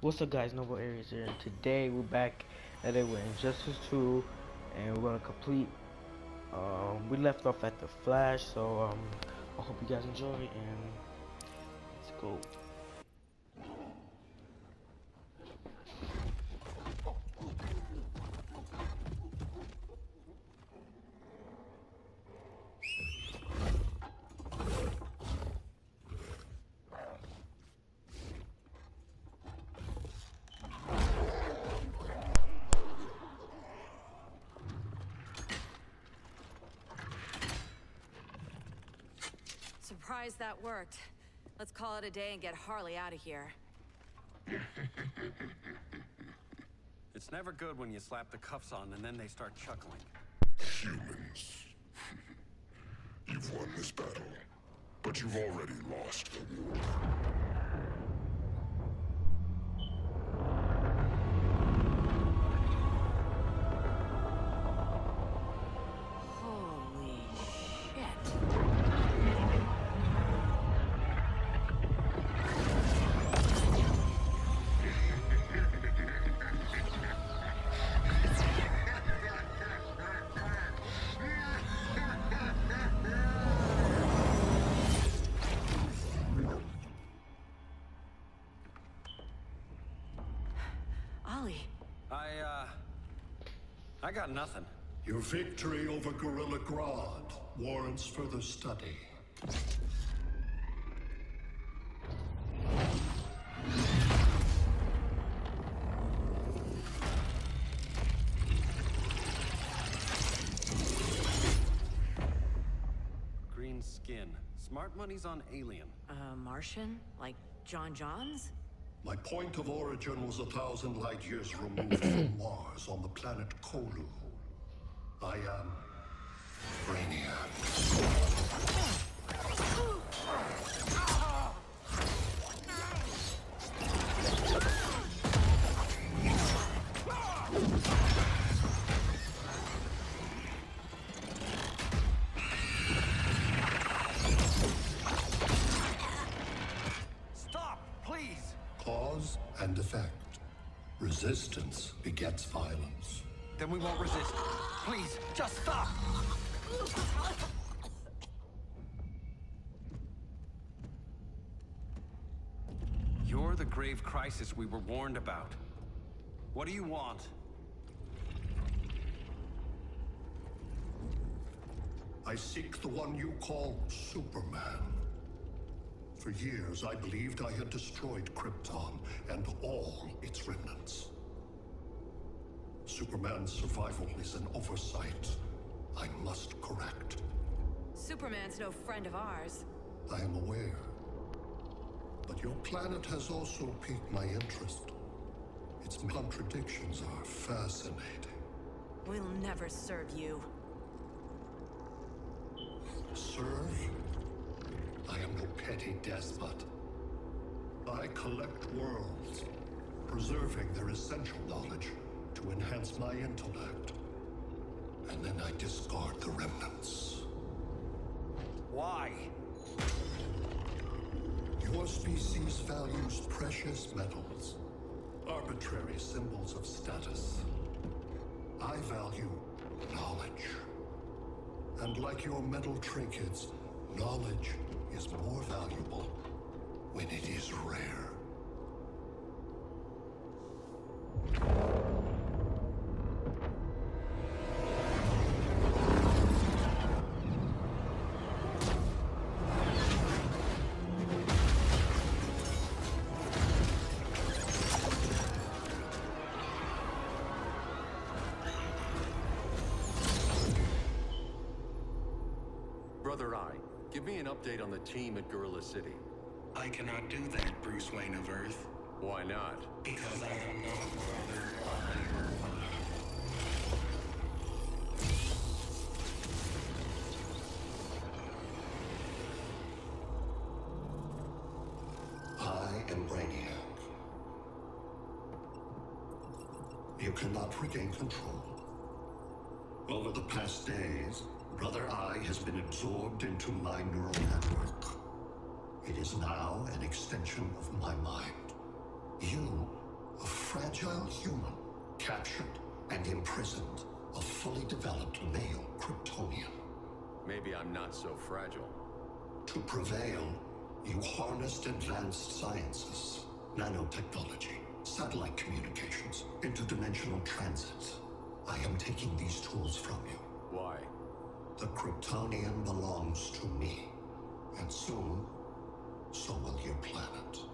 What's up guys, Noble Aries here, and today we're back at it with Injustice 2, and we're gonna complete, um, we left off at the Flash, so, um, I hope you guys enjoy, and let's go. That worked. Let's call it a day and get Harley out of here. It's never good when you slap the cuffs on and then they start chuckling. Humans. you've won this battle, but you've already lost the war. I got nothing. Your victory over Gorilla Grodd warrants further study. Green skin. Smart money's on alien. a Martian? Like J'onn J'onzz? My point of origin was a thousand light years removed from Mars on the planet Colu. I am Brainiac. Then we won't resist. Please, just stop! You're the grave crisis we were warned about. What do you want? I seek the one you call Superman. For years, I believed I had destroyed Krypton and all its remnants. Superman's survival is an oversight I must correct. Superman's no friend of ours. I am aware. But your planet has also piqued my interest. Its contradictions are fascinating. We'll never serve you. Serve? I am no petty despot. I collect worlds, preserving their essential knowledge to enhance my intellect. And then I discard the remnants. Why? Your species values precious metals, arbitrary symbols of status. I value knowledge. And like your metal trinkets, knowledge is more valuable when it is rare. Me an update on the team at Gorilla City. I cannot do that, Bruce Wayne of Earth, Why not? because I am no brother. I am Brainiac. You cannot regain control. Over the past days, Brother Eye has been absorbed into my neural network. It is now an extension of my mind. You a fragile human captured and imprisoned a fully developed male Kryptonian. Maybe I'm not so fragile. To prevail, you harnessed advanced sciences, nanotechnology, satellite communications, interdimensional transits. I am taking these tools from you. Why? The Kryptonian belongs to me. And soon, so will your planet.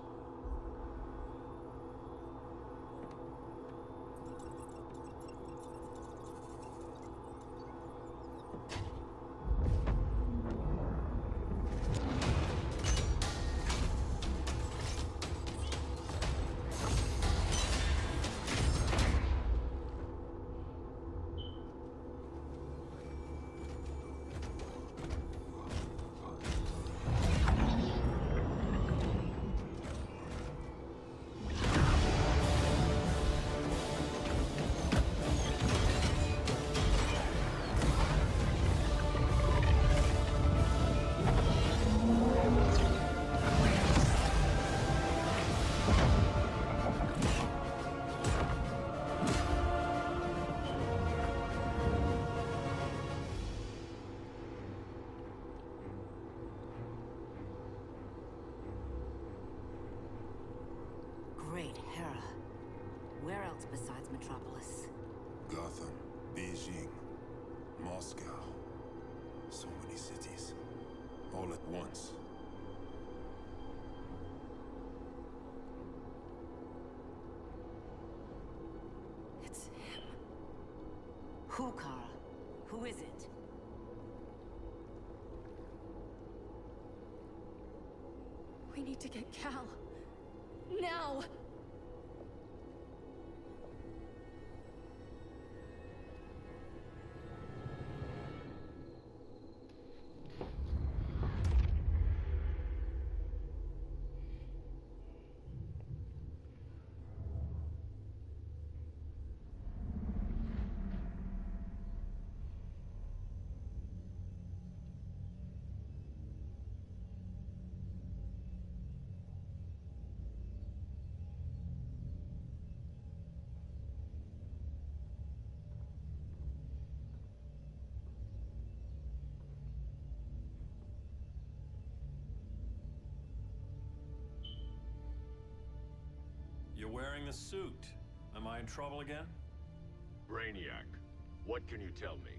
Else besides Metropolis? Gotham, Beijing, Moscow. So many cities. All at once. It's him. Who, Kara? Who is it? We need to get Kal. Now! Wearing the suit. Am I in trouble again? Brainiac, what can you tell me?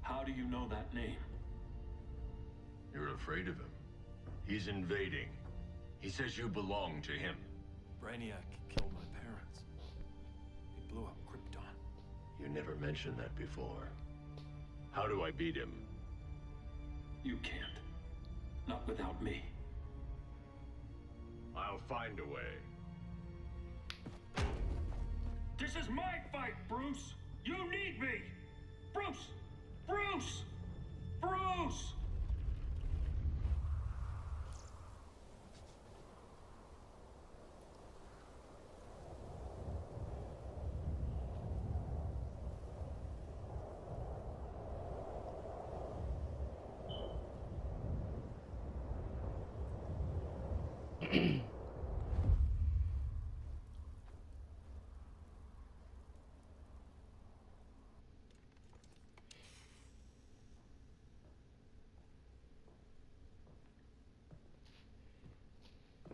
How do you know that name? You're afraid of him. He's invading. He says you belong to him. Brainiac killed my parents. He blew up Krypton. You never mentioned that before. How do I beat him? You can't. Not without me. I'll find a way. This is my fight, Bruce! You need me! Bruce! Bruce! Bruce!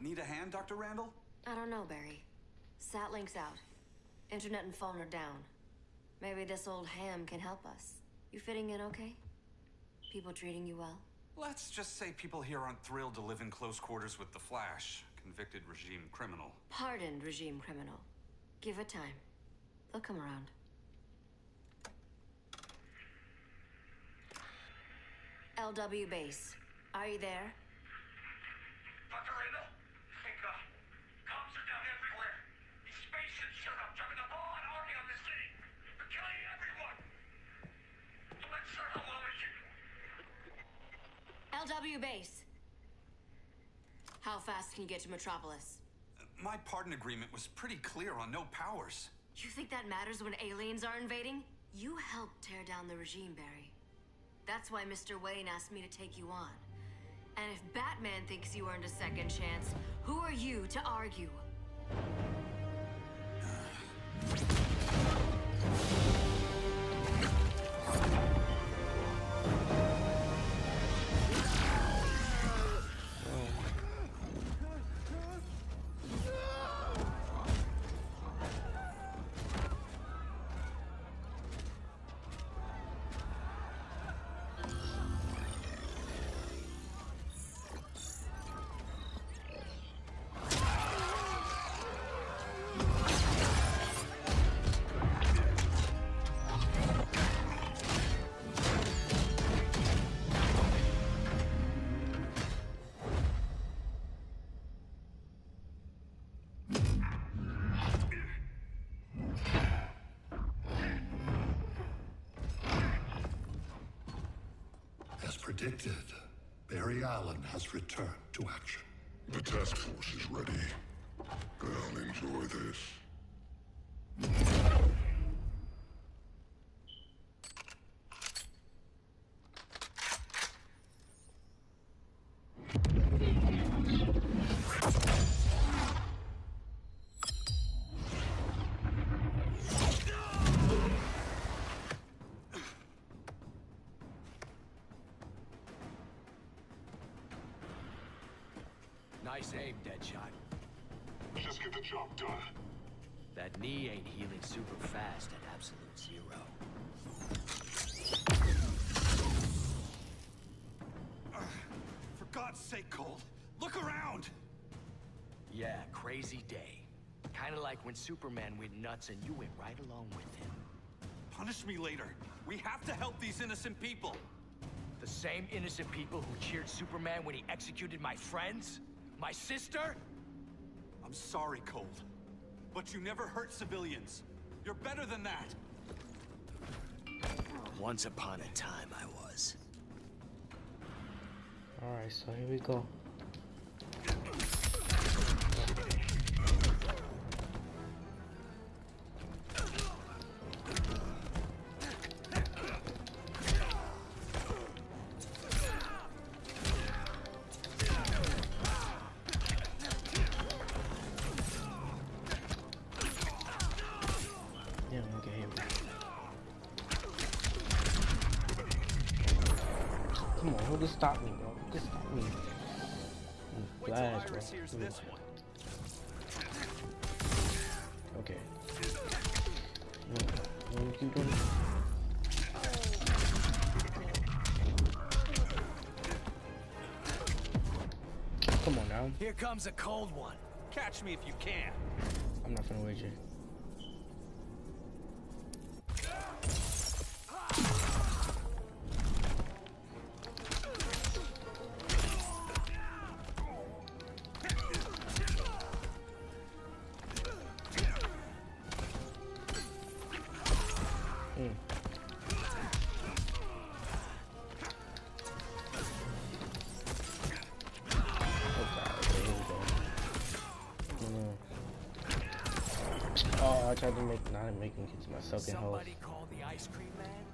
Need a hand, Dr. Randall? I don't know, Barry. Sat link's out. Internet and phone are down. Maybe this old ham can help us. You fitting in okay? People treating you well? Let's just say people here aren't thrilled to live in close quarters with the Flash, convicted regime criminal. Pardoned regime criminal. Give it time. They'll come around. LW base. Are you there? LW base. How fast can you get to Metropolis? My pardon agreement was pretty clear on no powers. You think that matters when aliens are invading? You helped tear down the regime, Barry. That's why Mr. Wayne asked me to take you on. And if Batman thinks you earned a second chance, who are you to argue? Predicted, Barry Allen has returned to action. The task force is ready. I'll enjoy this. Superman went nuts and you went right along with him. Punish me later. We have to help these innocent people. The same innocent people who cheered Superman when he executed my friends? My sister? I'm sorry, Cold. But you never hurt civilians. You're better than that. Once upon a time, I was. Alright, so here we go. Come on, who can stop me, bro? Can stop me? Flash, bro. hears this one. Okay. Mm, mm, keep doing. Come on now. Here comes a cold one. Catch me if you can. I'm not gonna wager. I tried to make, not get to myself in health. Somebody call the ice cream man?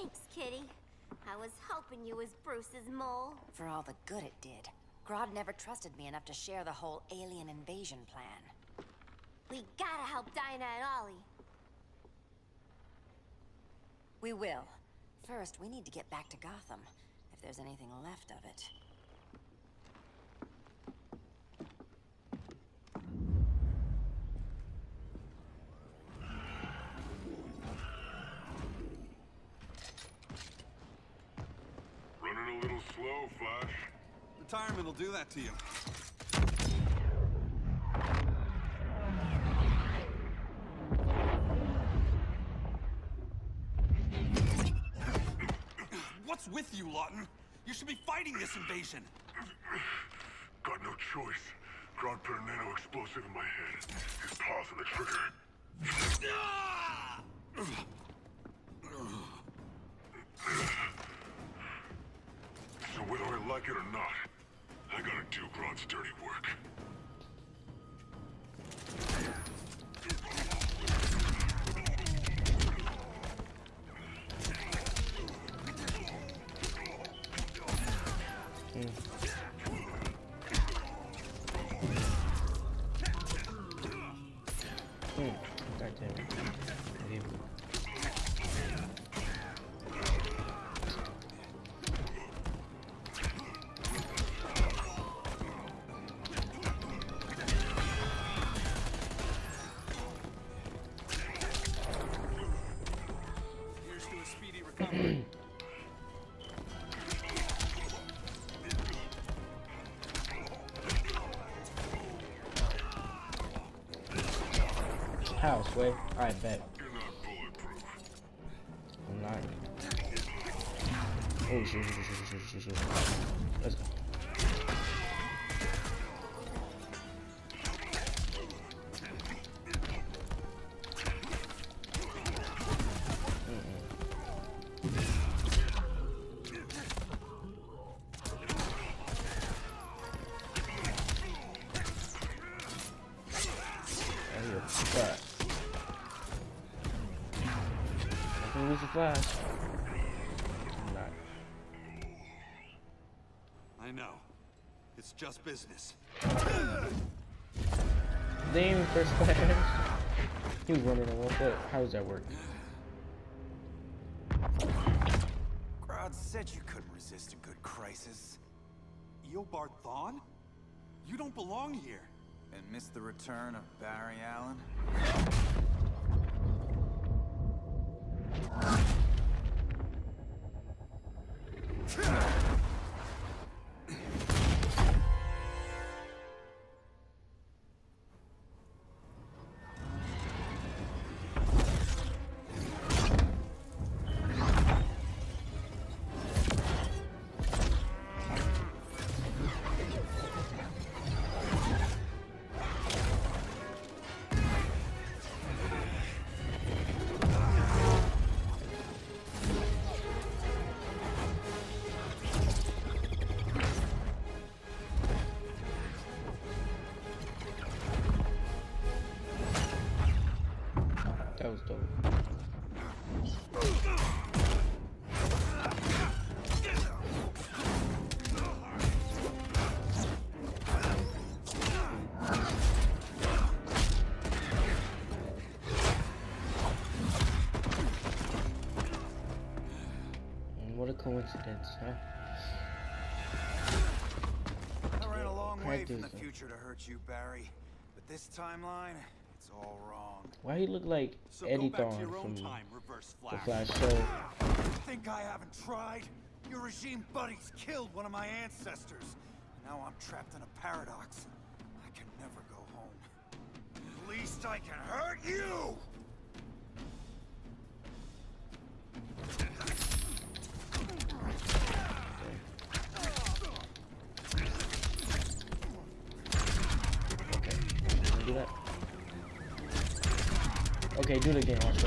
Thanks, Kitty. I was hoping you was Bruce's mole. For all the good it did. Grodd never trusted me enough to share the whole alien invasion plan. We gotta help Dinah and Ollie. We will. First, we need to get back to Gotham. If If there's anything left of it. Running a little slow, Flash. Retirement will do that to you. What's with you, Lawton? You should be fighting this invasion. Got no choice. Grodd put a nano explosive in my head. His paws on the trigger. So whether I like it or not, do Grodd's dirty work. House, way. Alright, bet. I'm not. Oh, flash. I'm. I know. It's just business. They ain't even first flash. he was running a little bit. How does that work? Grodd said you couldn't resist a good crisis. Eobard Thawne? You don't belong here. And miss the return of Barry Allen? That What a coincidence, huh? I ran a long way from the future to hurt you, Barry. But this timeline, it's all wrong. Why he look like So Eddie Thawne from time, Reverse the Flash. Flash show? Think I haven't tried? Your regime buddies killed one of my ancestors. Now I'm trapped in a paradox. I can never go home. At least I can hurt you! Do that. Okay, do it again. Watch.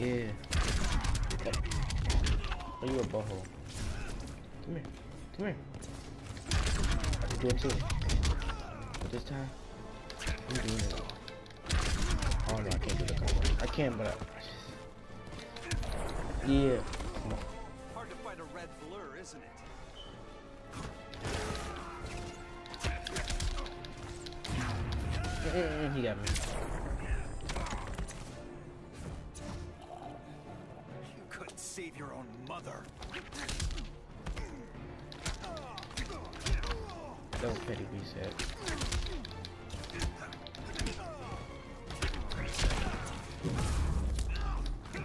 Yeah. Oh, you a butthole. Come here. Come here. I can do it too. But this time, I'm doing it. Oh no, I can't do the combo. I can, but I, yeah. Red blur, isn't it? Eh, he got me. You couldn't save your own mother. That was Petty B said.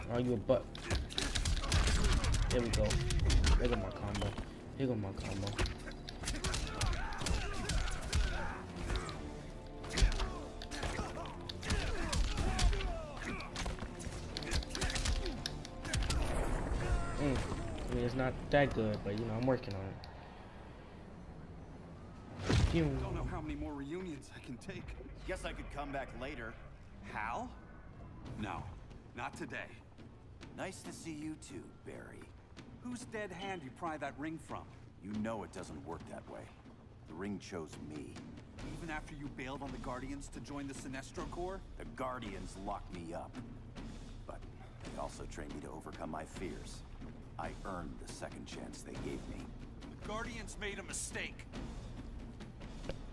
Are you a butt? There we go. There go my combo. Here go my combo. Mm. I mean, it's not that good, but you know, I'm working on it. Phew. Don't know how many more reunions I can take. Guess I could come back later. Hal? No, not today. Nice to see you too, Barry. Whose dead hand you pry that ring from? You know it doesn't work that way. The ring chose me. Even after you bailed on the Guardians to join the Sinestro Corps? The Guardians locked me up. But they also trained me to overcome my fears. I earned the second chance they gave me. The Guardians made a mistake.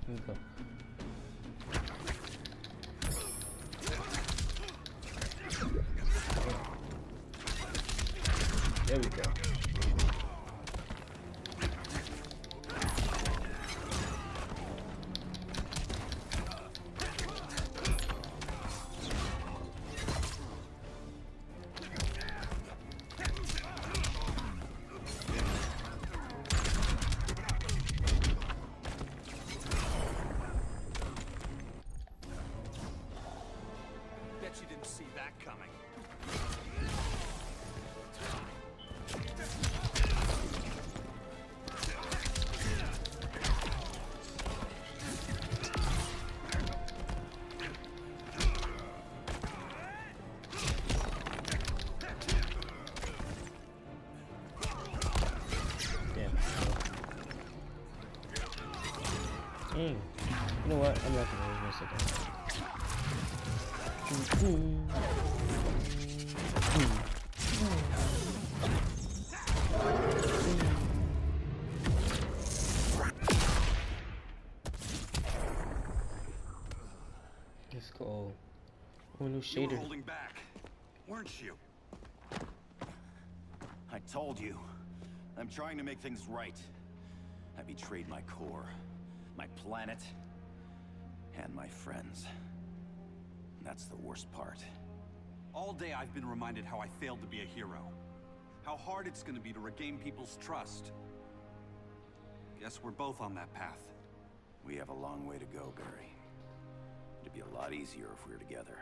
Here we go. There we go. Let's go. Oh, new You were holding back, weren't you? I told you. I'm trying to make things right. I betrayed my Corps, my planet, and my friends. That's the worst part. All day I've been reminded how I failed to be a hero. How hard it's gonna be to regain people's trust. Guess we're both on that path. We have a long way to go, Barry. It'd be a lot easier if we were together.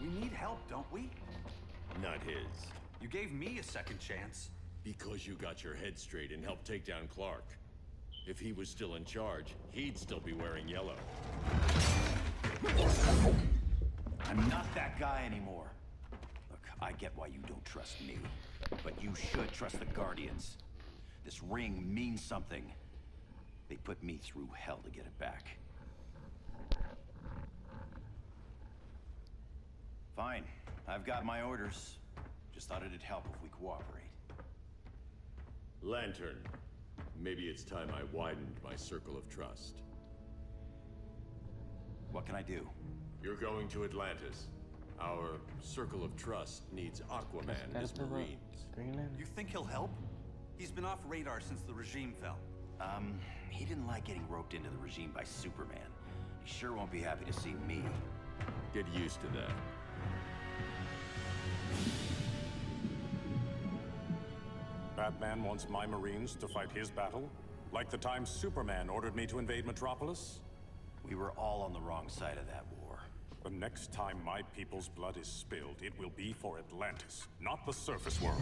We need help, don't we? Not his. You gave me a second chance. Because you got your head straight and helped take down Clark. If he was still in charge, he'd still be wearing yellow. I'm not that guy anymore. Look, I get why you don't trust me. But you should trust the Guardians. This ring means something. They put me through hell to get it back. Fine. I've got my orders. Just thought it'd help if we cooperate. Lantern. Maybe it's time I widened my circle of trust. What can I do? You're going to Atlantis. Our circle of trust needs Aquaman as the ro- Marines. Greenland? You think he'll help? He's been off radar since the regime fell. Um, he didn't like getting roped into the regime by Superman. He sure won't be happy to see me. Get used to that. Batman wants my Marines to fight his battle? Like the time Superman ordered me to invade Metropolis? We were all on the wrong side of that war. The next time my people's blood is spilled, it will be for Atlantis, not the surface world.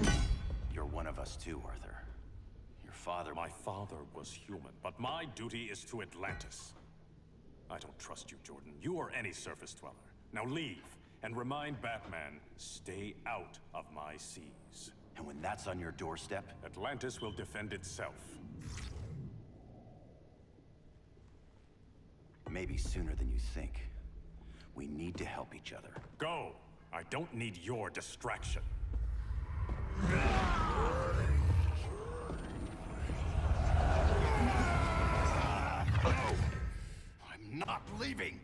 You're one of us too, Arthur. Your father... My father was human, but my duty is to Atlantis. I don't trust you, Jordan. You or any surface dweller. Now leave, and remind Batman, stay out of my seas. And when that's on your doorstep... Atlantis will defend itself. Maybe sooner than you think. We need to help each other. Go! I don't need your distraction. I'm not leaving!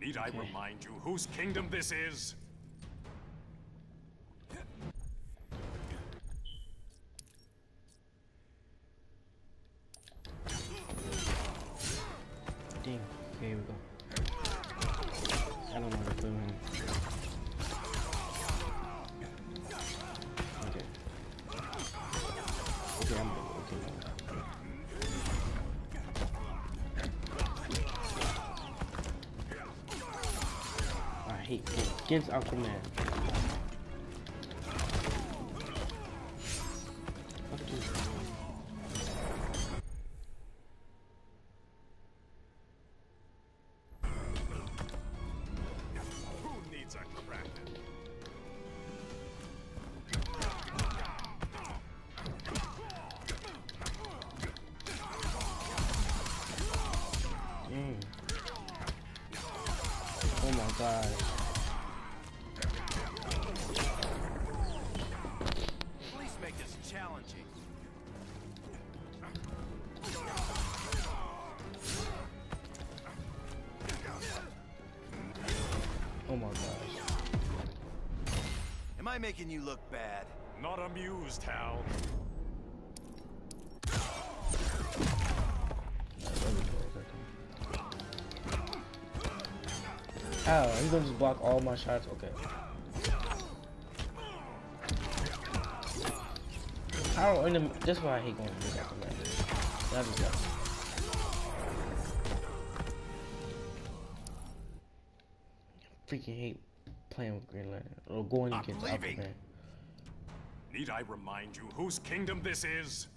Need I remind you whose kingdom this is? I don't know what to. Okay. Okay, I'm Aquaman. Making you look bad? Not amused, Hal. Oh, he's gonna just block all my shots? Okay. How in the that's why I hate going this after that. That is that. Freaking hate playing with Green Lantern or going I'm against leaving. Aquaman. Need I remind you whose kingdom this is?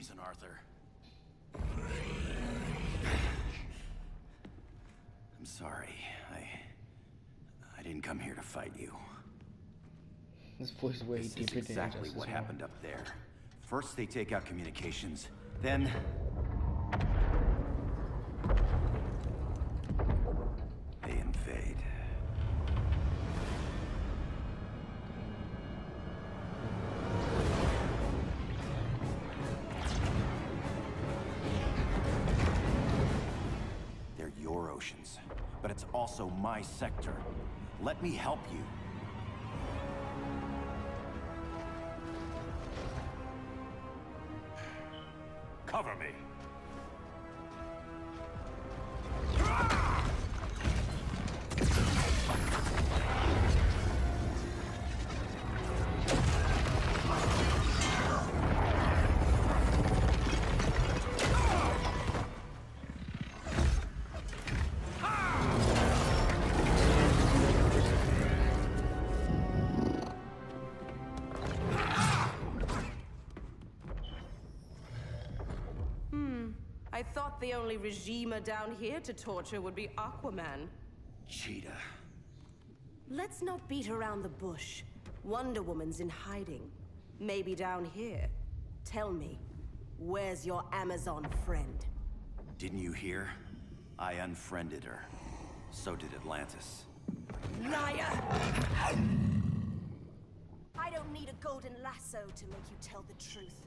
Reason, Arthur. I'm sorry. I I didn't come here to fight you. This voice way This is deeper than exactly what happened up there. First they take out communications, then me. The only regimer down here to torture would be Aquaman. Cheetah. Let's not beat around the bush. Wonder Woman's in hiding. Maybe down here. Tell me, where's your Amazon friend? Didn't you hear? I unfriended her. So did Atlantis. Liar! I I don't need a golden lasso to make you tell the truth.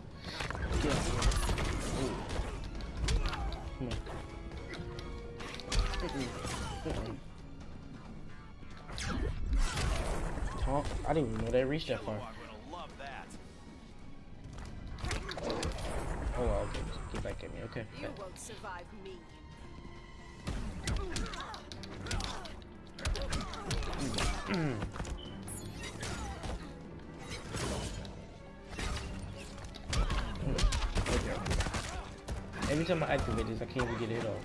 I didn't even know they reached that far. Oh, well, okay. Get back at me. Okay. You won't survive me. Mm. Okay. Every time I activate this, I can't even get it off.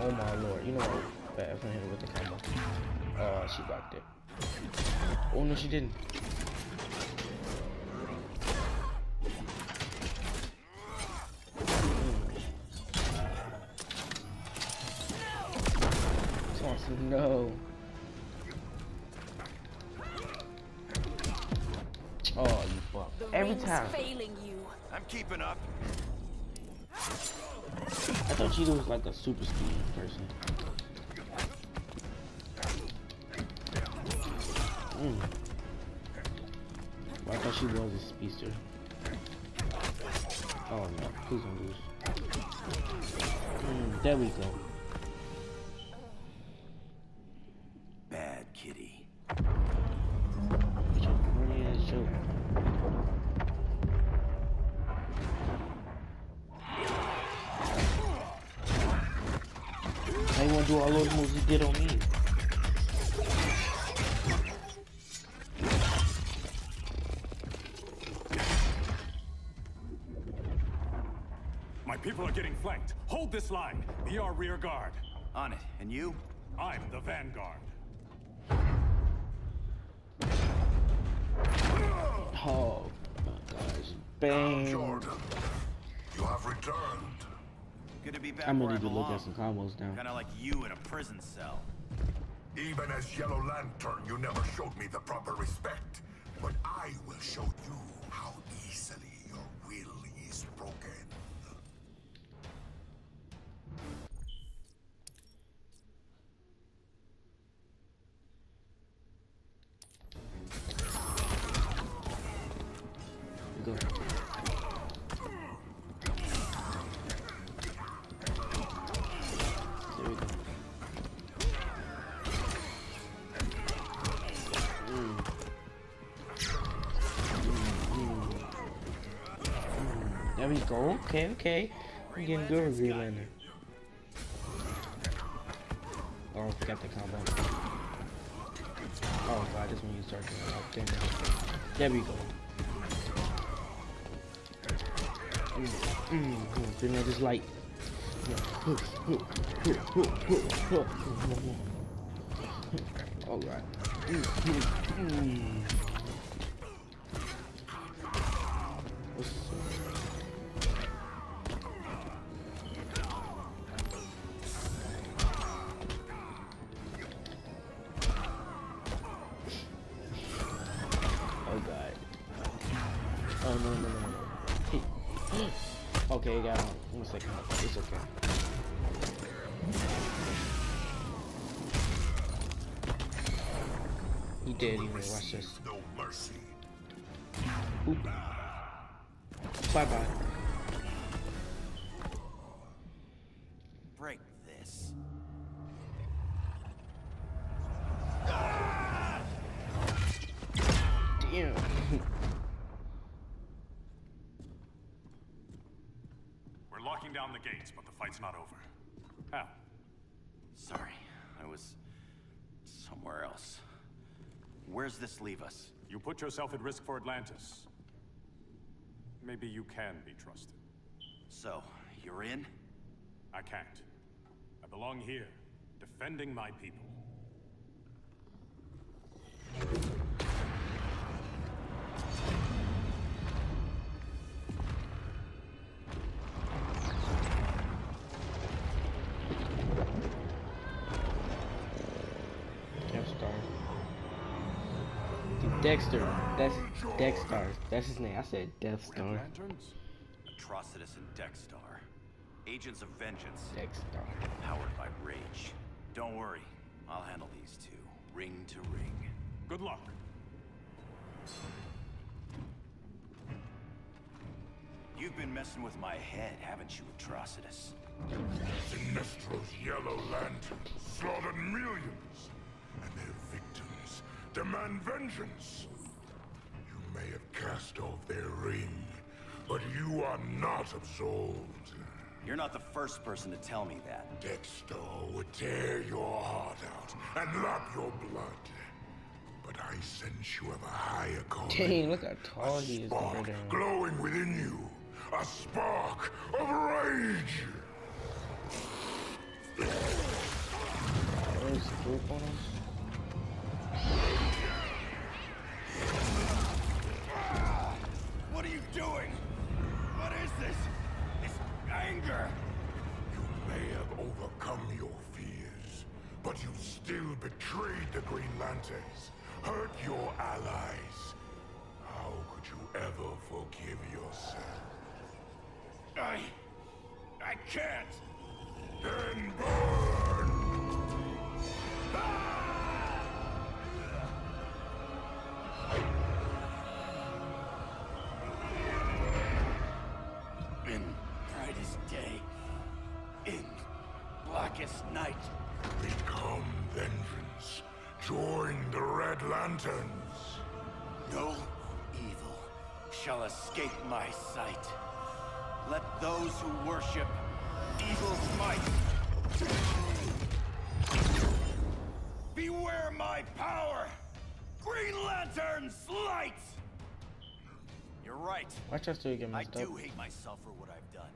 Oh my lord. You know what? Bad. I'm gonna hit her with the combo. Oh, she blocked it. Oh no, she didn't. Keeping up. I thought she was like a super speed person. Mm. Well, I thought she was a speedster. Oh no, please don't lose. Mm, there we go. How you wanna do all those moves he did on me? My people are getting flanked. Hold this line. Be our rear guard. On it. And you? I'm the vanguard. Oh my gosh. Bang. Jordan, you have returned. Good to be back I'm where gonna I need to look at some combos now. Kind of like you in a prison cell. Even as Yellow Lantern, you never showed me the proper respect. But I will show you how easily There we go. Okay, okay. We're getting good with Green Oh, forgot the combo. Oh god, this one you start doing. Oh. There we go. Mm, mm, mm. Lantern's light. Oh god. Mm, mm, mm. What's the gates, but the fight's not over. How? Sorry, I was somewhere else. Where's this leave us? You put yourself at risk for Atlantis. Maybe you can be trusted. So, you're in? I can't. I belong here, defending my people. Dexter. That's Dexter. That's his name. I said Death Star. Lanterns? Atrocitus and Dex-Starr. Agents of Vengeance. Dex-Starr. Powered by rage. Don't worry. I'll handle these two. Ring to ring. Good luck. You've been messing with my head, haven't you, Atrocitus? Sinestro's Yellow Lantern slaughtered millions, and their victims demand vengeance. You may have cast off their ring, but you are not absolved. You're not the first person to tell me that. Dex-Starr would tear your heart out and lap your blood. But I sense you have a higher calling. Dang, look how tall he is spark glowing within you. A spark of rage. There's a group on us. Lanterns. No evil shall escape my sight. Let those who worship evil's might beware my power. Green Lantern's light. You're right. Watch out so you get I messed up. do hate myself for what I've done,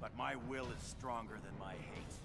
but my will is stronger than my hate.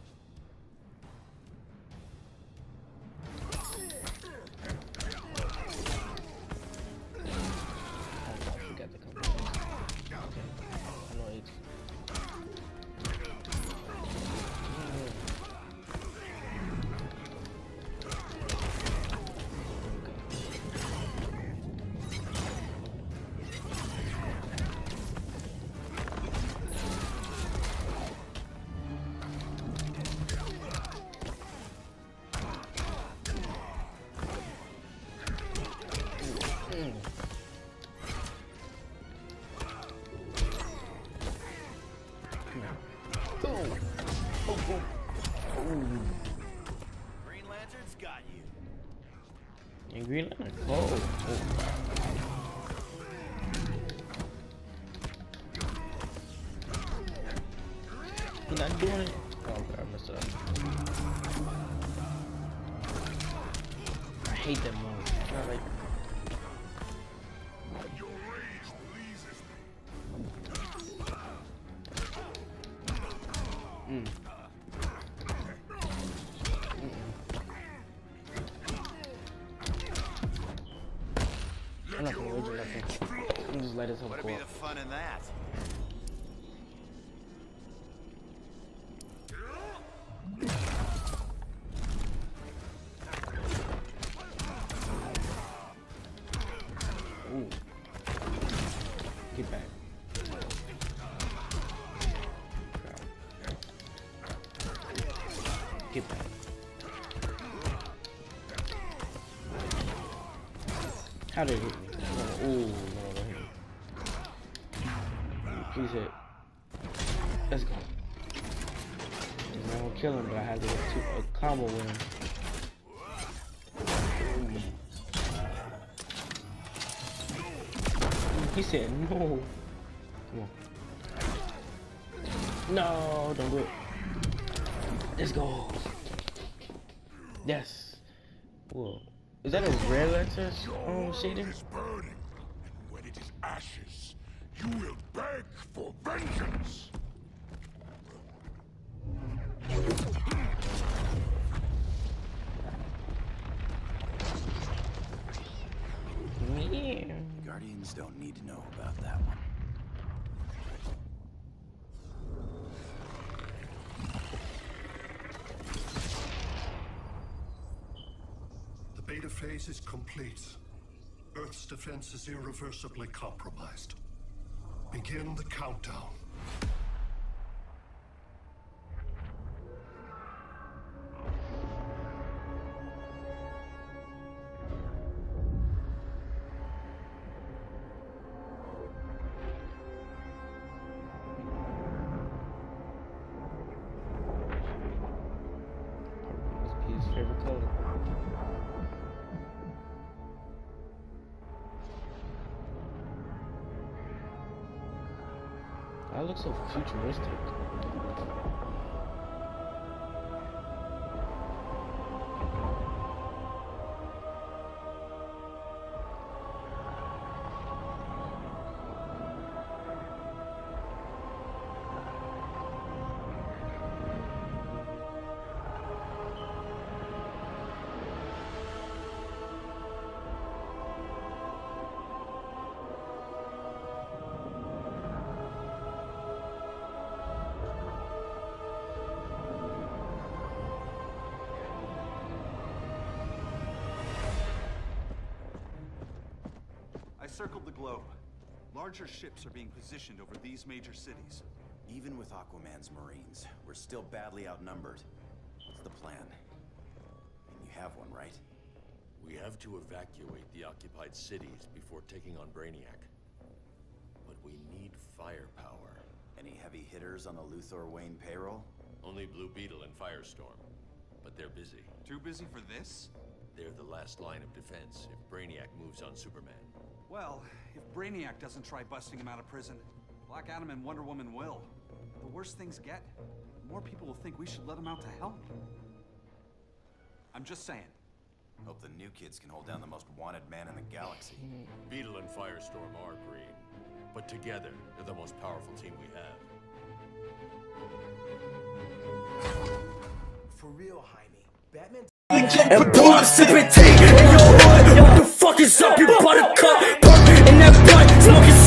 Green Lantern. Oh. oh. You're not doing it. Oh, okay, I messed up. I hate that move. Not like. Mm. I'm not gonna rage or nothing. Gonna just let it What'd go be the fun in that? With him. He said no. Come on. No, don't do it. Let's go. Yes. Whoa. Is that a red letter um, shading? Guardians don't need to know about that one. The beta phase is complete. Earth's defense is irreversibly compromised. Begin the countdown. Looks so circled the globe. Larger ships are being positioned over these major cities. Even with Aquaman's Marines, we're still badly outnumbered. What's the plan? And you have one, right? We have to evacuate the occupied cities before taking on Brainiac. But we need firepower. Any heavy hitters on the Luthor Wayne payroll? Only Blue Beetle and Firestorm. But they're busy. Too busy for this? They're the last line of defense if Brainiac moves on Superman. Well, if Brainiac doesn't try busting him out of prison, Black Adam and Wonder Woman will. The worse things get, the more people will think we should let him out to help. I'm just saying. Hope the new kids can hold down the most wanted man in the galaxy. Beetle and Firestorm are green. But together, they're the most powerful team we have. For real, Jaime. Batman and pour a sip and tea in your hood. What the fuck is up, you buttercup? And that blunt, smoking